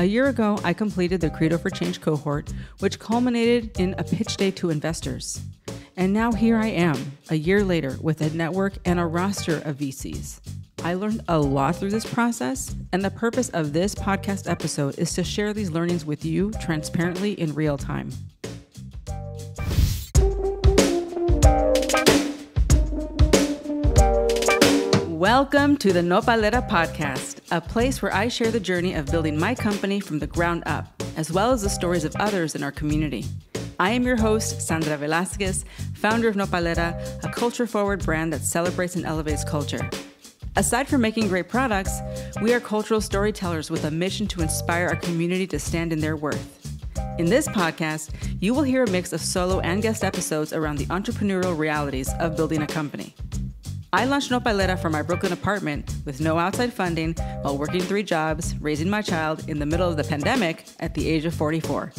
A year ago, I completed the Credo for Change cohort, which culminated in a pitch day to investors. And now here I am, a year later, with a network and a roster of VCs. I learned a lot through this process, and the purpose of this podcast episode is to share these learnings with you transparently in real time. Welcome to the Nopalera podcast, a place where I share the journey of building my company from the ground up, as well as the stories of others in our community. I am your host, Sandra Velasquez, founder of Nopalera, a culture forward brand that celebrates and elevates culture. Aside from making great products, we are cultural storytellers with a mission to inspire our community to stand in their worth. In this podcast, you will hear a mix of solo and guest episodes around the entrepreneurial realities of building a company. I launched Nopalera from my Brooklyn apartment with no outside funding while working three jobs, raising my child in the middle of the pandemic at the age of 44.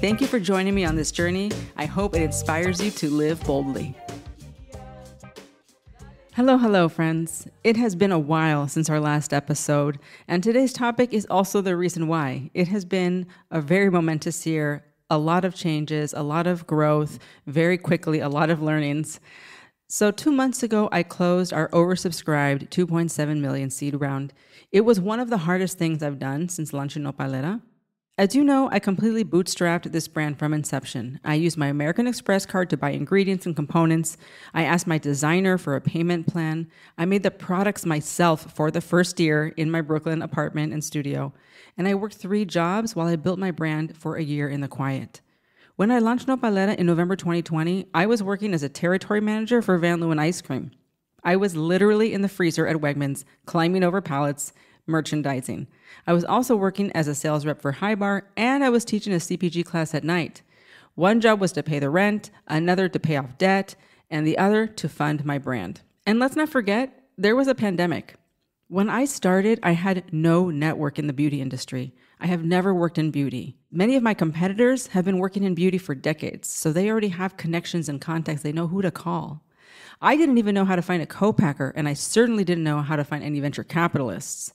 Thank you for joining me on this journey. I hope it inspires you to live boldly. Hello, hello, friends. It has been a while since our last episode, and today's topic is also the reason why. It has been a very momentous year, a lot of changes, a lot of growth, very quickly, a lot of learnings. So, two months ago, I closed our oversubscribed 2.7 million seed round. It was one of the hardest things I've done since launching Nopalera. As you know, I completely bootstrapped this brand from inception. I used my American Express card to buy ingredients and components. I asked my designer for a payment plan. I made the products myself for the first year in my Brooklyn apartment and studio. And I worked three jobs while I built my brand for a year in the quiet. When I launched Nopalera in November 2020, I was working as a territory manager for Van Leeuwen Ice Cream. I was literally in the freezer at Wegmans, climbing over pallets, merchandising. I was also working as a sales rep for High Bar, and I was teaching a CPG class at night. One job was to pay the rent, another to pay off debt, and the other to fund my brand. And let's not forget, there was a pandemic. When I started, I had no network in the beauty industry. I have never worked in beauty. Many of my competitors have been working in beauty for decades, so they already have connections and contacts. They know who to call. I didn't even know how to find a co-packer, and I certainly didn't know how to find any venture capitalists.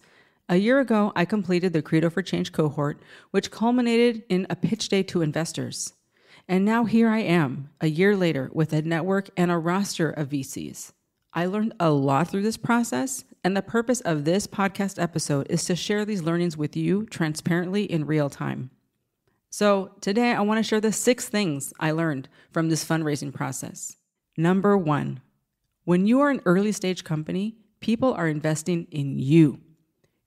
A year ago, I completed the Credo for Change cohort, which culminated in a pitch day to investors. And now here I am, a year later, with a network and a roster of VCs. I learned a lot through this process, and the purpose of this podcast episode is to share these learnings with you transparently in real time. So, today I want to share the six things I learned from this fundraising process. Number one, when you are an early stage company, people are investing in you.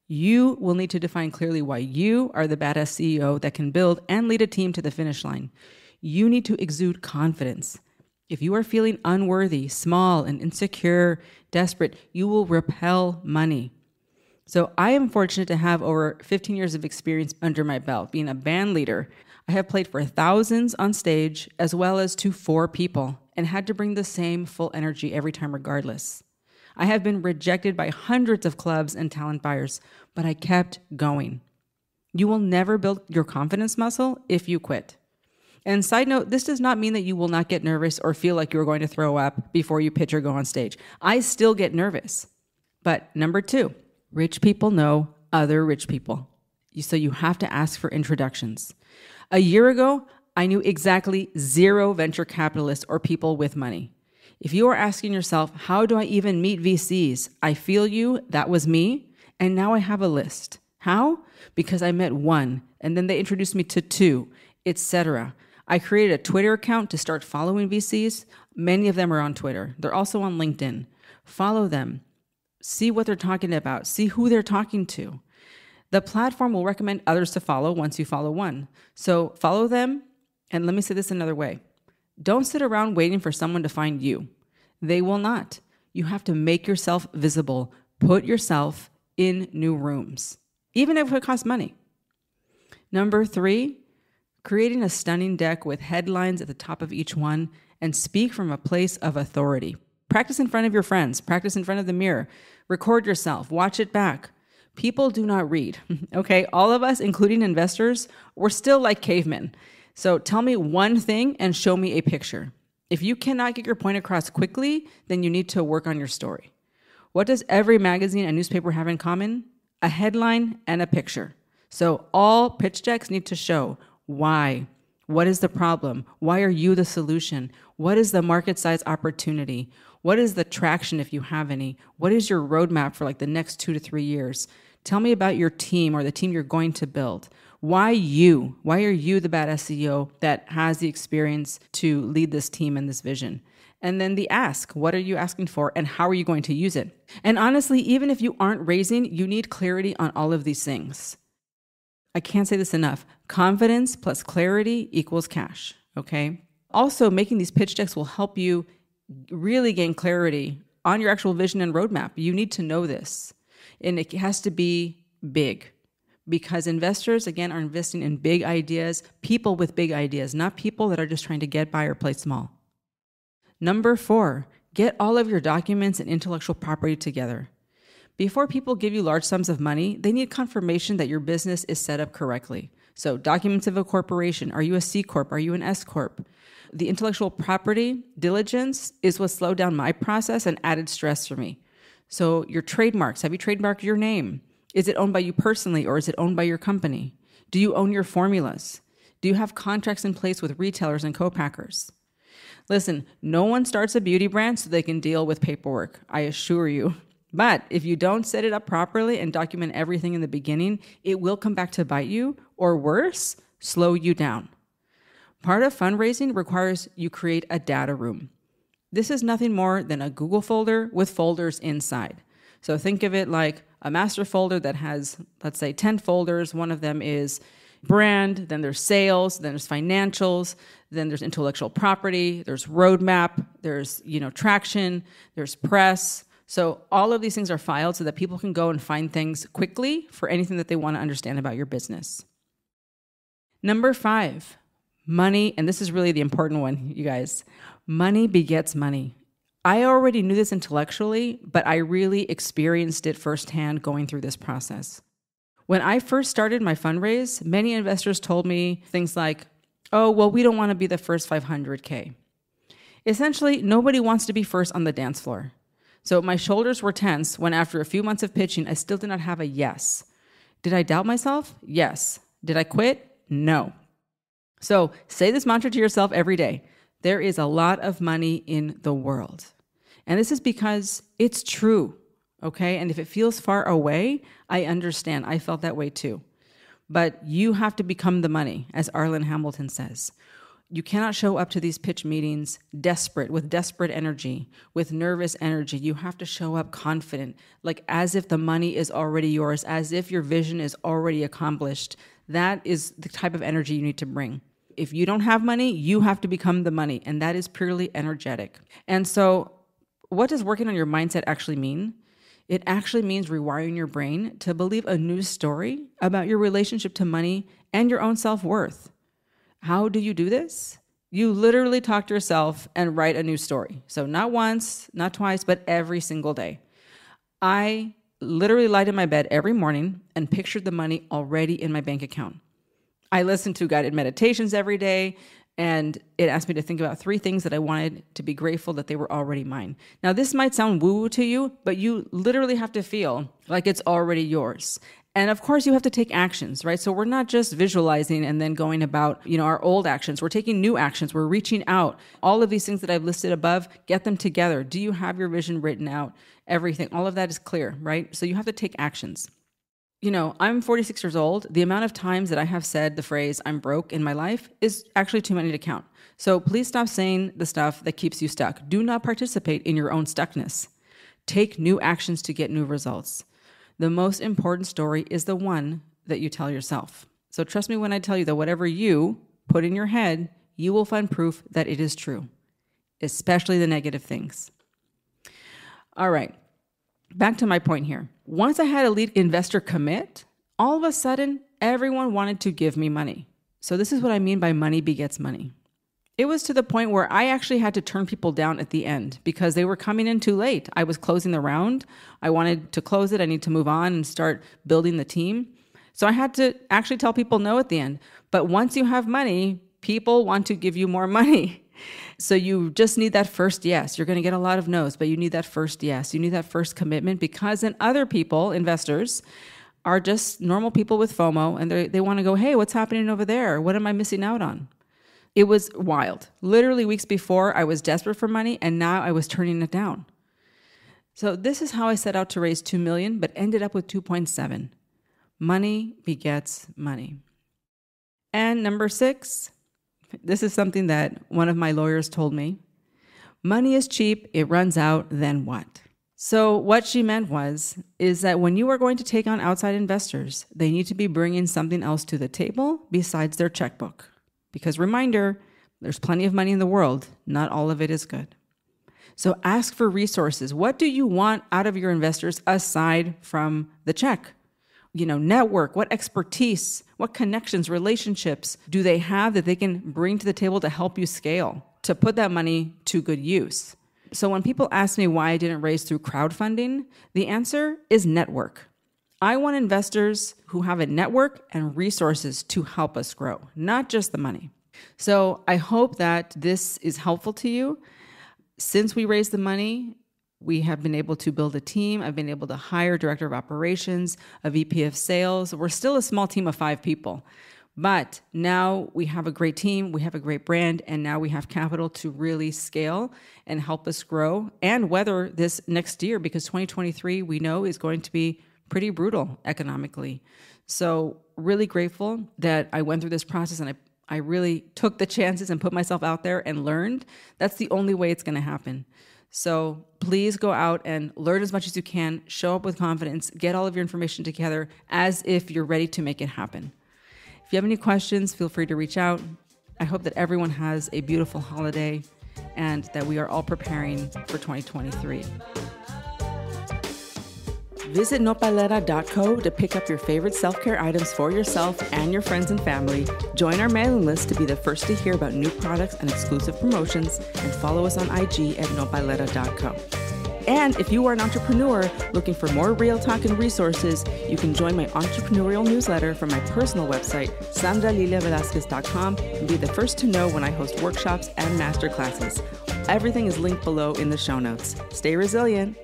You will need to define clearly why you are the badass CEO that can build and lead a team to the finish line. You need to exude confidence. If you are feeling unworthy, small, and insecure, desperate, you will repel money. So I am fortunate to have over 15 years of experience under my belt being a band leader. I have played for thousands on stage as well as to four people and had to bring the same full energy every time, regardless. I have been rejected by hundreds of clubs and talent buyers, but I kept going. You will never build your confidence muscle if you quit. And side note, this does not mean that you will not get nervous or feel like you're going to throw up before you pitch or go on stage. I still get nervous. But number two, rich people know other rich people. So you have to ask for introductions. A year ago, I knew exactly zero venture capitalists or people with money. If you are asking yourself, how do I even meet VCs? I feel you, that was me. And now I have a list. How? Because I met one, and then they introduced me to two, etc. I created a Twitter account to start following VCs. Many of them are on Twitter. They're also on LinkedIn. Follow them. See what they're talking about. See who they're talking to. The platform will recommend others to follow once you follow one. So follow them. And let me say this another way don't sit around waiting for someone to find you. They will not. You have to make yourself visible, put yourself in new rooms, even if it costs money. Number three, creating a stunning deck with headlines at the top of each one, and speak from a place of authority. Practice in front of your friends, practice in front of the mirror, record yourself, watch it back. People do not read, okay? All of us, including investors, we're still like cavemen. So tell me one thing and show me a picture. If you cannot get your point across quickly, then you need to work on your story. What does every magazine and newspaper have in common? A headline and a picture. So all pitch decks need to show why. What is the problem? Why are you the solution? What is the market size opportunity? What is the traction if you have any? What is your roadmap for like the next two to three years? Tell me about your team or the team you're going to build. Why you? Why are you the badass CEO that has the experience to lead this team and this vision? And then the ask what are you asking for and how are you going to use it? And honestly, even if you aren't raising, you need clarity on all of these things. I can't say this enough. Confidence plus clarity equals cash. Okay. Also, making these pitch decks will help you really gain clarity on your actual vision and roadmap. You need to know this. And it has to be big because investors, again, are investing in big ideas, people with big ideas, not people that are just trying to get by or play small. Number four, get all of your documents and intellectual property together. Before people give you large sums of money, they need confirmation that your business is set up correctly. So, documents of a corporation are you a C Corp? Are you an S Corp? The intellectual property diligence is what slowed down my process and added stress for me. So, your trademarks have you trademarked your name? Is it owned by you personally or is it owned by your company? Do you own your formulas? Do you have contracts in place with retailers and co-packers? Listen, no one starts a beauty brand so they can deal with paperwork, I assure you. But if you don't set it up properly and document everything in the beginning, it will come back to bite you, or worse, slow you down. Part of fundraising requires you create a data room. This is nothing more than a Google folder with folders inside. So think of it like a master folder that has, let's say, 10 folders. One of them is brand, then there's sales, then there's financials, then there's intellectual property, there's roadmap, there's, you know, traction, there's press. So all of these things are filed so that people can go and find things quickly for anything that they want to understand about your business. Number 5, money, and this is really the important one, you guys. Money begets money. I already knew this intellectually, but I really experienced it firsthand going through this process. When I first started my fundraise, many investors told me things like, oh, well, we don't want to be the first 500K. Essentially, nobody wants to be first on the dance floor. So my shoulders were tense when, after a few months of pitching, I still did not have a yes. Did I doubt myself? Yes. Did I quit? No. So say this mantra to yourself every day there is a lot of money in the world. And this is because it's true, okay? And if it feels far away, I understand. I felt that way too. But you have to become the money, as Arlan Hamilton says. You cannot show up to these pitch meetings desperate, with desperate energy, with nervous energy. You have to show up confident, like as if the money is already yours, as if your vision is already accomplished. That is the type of energy you need to bring if you don't have money, you have to become the money, and that is purely energetic. And so, what does working on your mindset actually mean? It actually means rewiring your brain to believe a new story about your relationship to money and your own self worth. How do you do this? You literally talk to yourself and write a new story. So, not once, not twice, but every single day. I literally lied in my bed every morning and pictured the money already in my bank account. I listen to guided meditations every day, and it asked me to think about three things that I wanted to be grateful that they were already mine. Now, this might sound woo woo to you, but you literally have to feel like it's already yours. And of course, you have to take actions, right? So we're not just visualizing and then going about, you know, our old actions. We're taking new actions. We're reaching out. All of these things that I've listed above, get them together. Do you have your vision written out? Everything. All of that is clear, right? So you have to take actions you know, I'm 46 years old. The amount of times that I have said the phrase I'm broke in my life is actually too many to count. So please stop saying the stuff that keeps you stuck. Do not participate in your own stuckness. Take new actions to get new results. The most important story is the one that you tell yourself. So trust me when I tell you that whatever you put in your head, you will find proof that it is true, especially the negative things. All right back to my point here. Once I had a lead investor commit, all of a sudden, everyone wanted to give me money. So, this is what I mean by money begets money. It was to the point where I actually had to turn people down at the end because they were coming in too late. I was closing the round. I wanted to close it. I need to move on and start building the team. So I had to actually tell people no at the end. But once you have money, people want to give you more money. So you just need that first yes. You're going to get a lot of no's, but you need that first yes. You need that first commitment because then other people, investors, are just normal people with FOMO and they they want to go, "Hey, what's happening over there? What am I missing out on?" It was wild. Literally weeks before, I was desperate for money and now I was turning it down. So this is how I set out to raise 2 million but ended up with 2.7. Money begets money. And number 6, this is something that one of my lawyers told me. Money is cheap, it runs out, then what? So what she meant was is that when you are going to take on outside investors, they need to be bringing something else to the table besides their checkbook. Because reminder, there's plenty of money in the world, not all of it is good. So ask for resources. What do you want out of your investors aside from the check? You know, network, what expertise, what connections, relationships do they have that they can bring to the table to help you scale, to put that money to good use? So when people ask me why I didn't raise through crowdfunding, the answer is network. I want investors who have a network and resources to help us grow, not just the money. So I hope that this is helpful to you. Since we raised the money, we have been able to build a team. I've been able to hire director of operations, a VP of sales. We're still a small team of five people. But now we have a great team, we have a great brand, and now we have capital to really scale and help us grow and weather this next year because 2023 we know is going to be pretty brutal economically. So, really grateful that I went through this process and I, I really took the chances and put myself out there and learned. That's the only way it's going to happen. So, please go out and learn as much as you can, show up with confidence, get all of your information together as if you're ready to make it happen. If you have any questions, feel free to reach out. I hope that everyone has a beautiful holiday and that we are all preparing for 2023. Visit nopalera.co to pick up your favorite self care items for yourself and your friends and family. Join our mailing list to be the first to hear about new products and exclusive promotions, and follow us on IG at nopalera.co. And if you are an entrepreneur looking for more real talk and resources, you can join my entrepreneurial newsletter from my personal website, sandraliliavelasquez.com, and be the first to know when I host workshops and masterclasses. Everything is linked below in the show notes. Stay resilient.